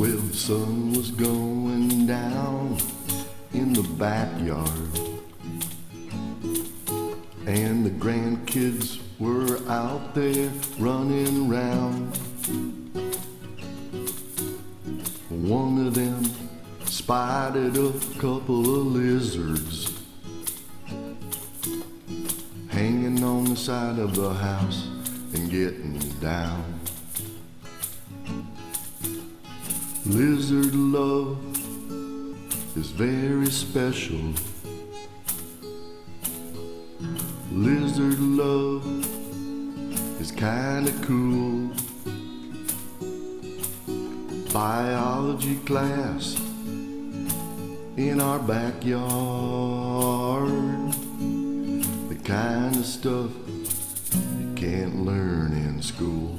Well, the sun was going down in the backyard, and the grandkids were out there running round. One of them spotted a couple of lizards hanging on the side of the house and getting down. Lizard love is very special. Lizard love is kinda cool. Biology class in our backyard. The kind of stuff you can't learn in school.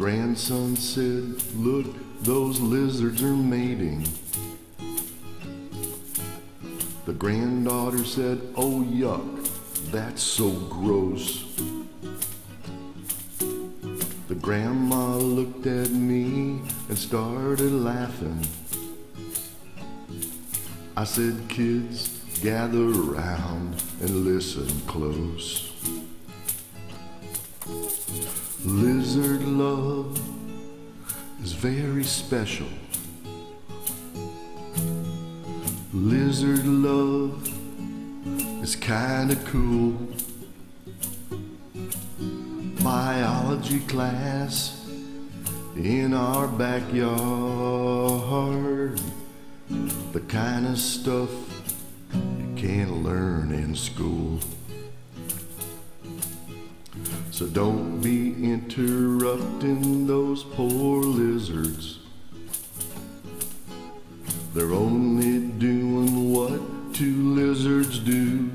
Grandson said, Look, those lizards are mating. The granddaughter said, Oh, yuck, that's so gross. The grandma looked at me and started laughing. I said, Kids, gather around and listen close. Very special. Lizard love is kinda cool. Biology class in our backyard. The kind of stuff you can't learn in school. So don't be interrupting those poor lizards. They're only doing what two lizards do.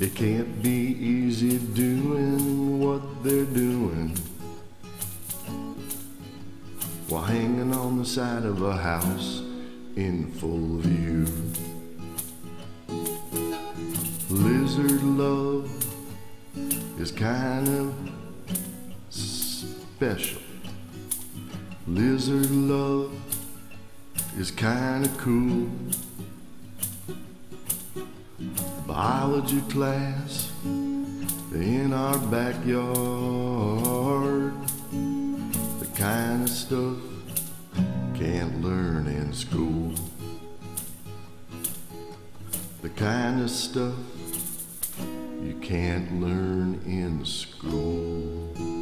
It can't be easy doing what they're doing while hanging on the side of a house in full view. Lizard love is kind of special. Lizard love is kind of cool. Biology class in our backyard. The kind of stuff can't learn in school. The kind of stuff can't learn in school.